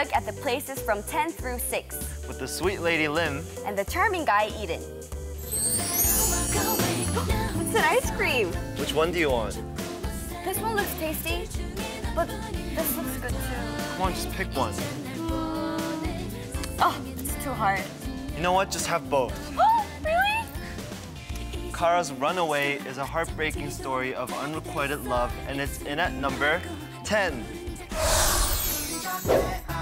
look at the places from 10 through 6 with the sweet lady Lim. and the charming guy Eden. It's an ice cream. Which one do you want? This one looks tasty, but this looks good too. Come on, just pick one. Oh, it's too hard. You know what? Just have both. Oh, really? Kara's Runaway is a heartbreaking story of unrequited love, and it's in at number 10.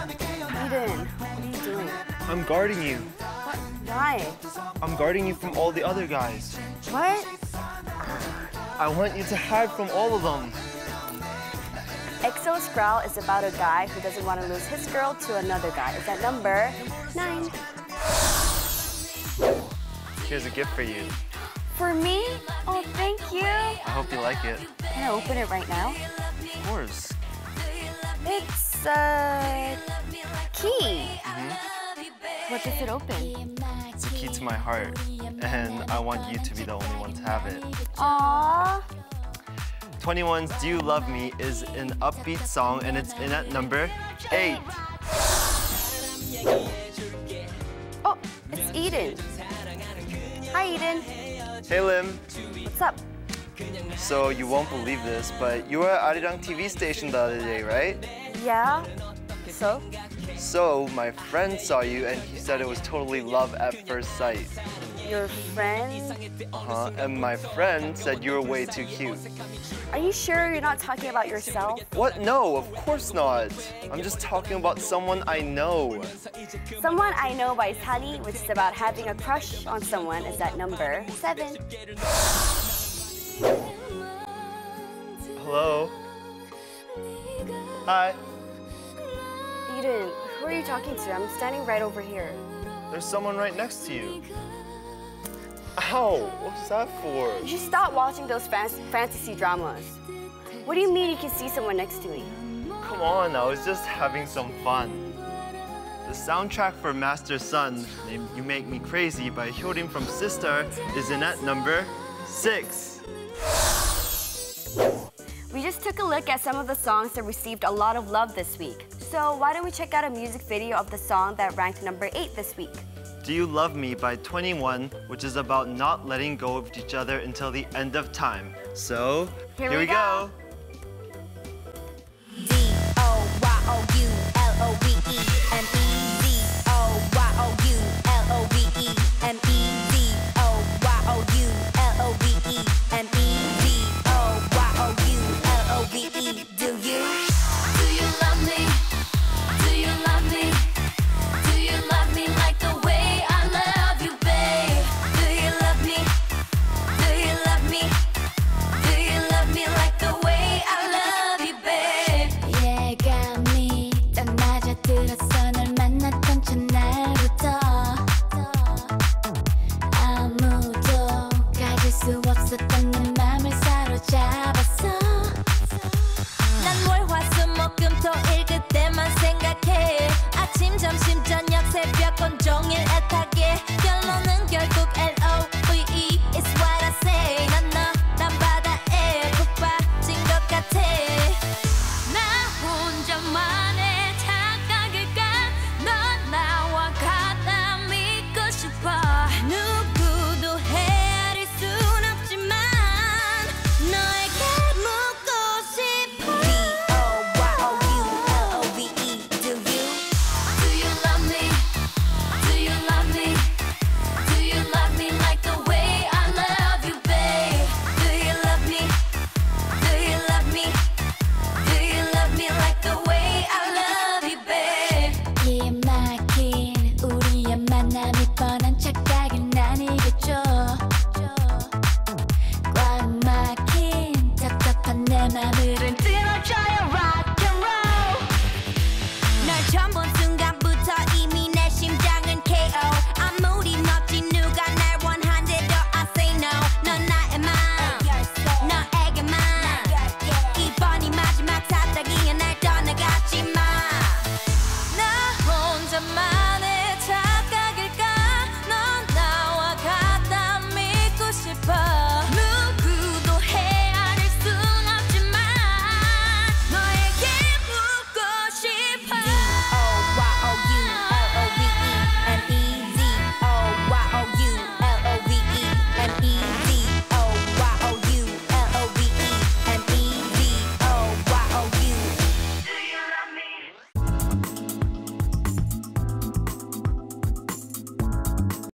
Eden, what are you doing? I'm guarding you. What? Why? I'm guarding you from all the other guys. What? I want you to hide from all of them. EXO's Growl is about a guy who doesn't want to lose his girl to another guy. It's at number 9. Here's a gift for you. For me? Oh, thank you. I hope you like it. Can I open it right now? Of course. It's a key. What does it open? It's a key to my heart, and I want you to be the only one to have it. Aww. 2NE1's Do You Love Me is an upbeat song, and it's in at number 8. Oh, it's Eden. Hi, Eden. Hey Lim, What's up? so you won't believe this, but you were at Arirang TV station the other day, right? Yeah? So? So my friend saw you and he said it was totally love at first sight. Your friend? Uh-huh. And my friend said you were way too cute. Are you sure you're not talking about yourself? What? No, of course not. I'm just talking about someone I know. Someone I Know by Sunny, which is about having a crush on someone, is at number 7. Hello? Hi. Eden, who are you talking to? I'm standing right over here. There's someone right next to you. Ow! What's that for? You should stop watching those fan- fantasy dramas. What do you mean you can see someone next to me? Come on, I was just having some fun. The soundtrack for Master Sun, named You Make Me Crazy by Hyorin from SISTAR, is in at number 6. We just took a look at some of the songs that received a lot of love this week. So why don't we check out a music video of the song that ranked number 8 this week? Do You Love Me by 2NE1, which is about not letting go of each other until the end of time. So, Here here, we we go. D